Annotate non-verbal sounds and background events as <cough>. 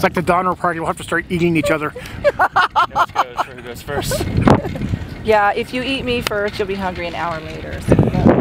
It's like the Donner Party. We'll have to start eating each other. Yeah, let's goes first. <laughs> Yeah, if you eat me first, you'll be hungry an hour later. So.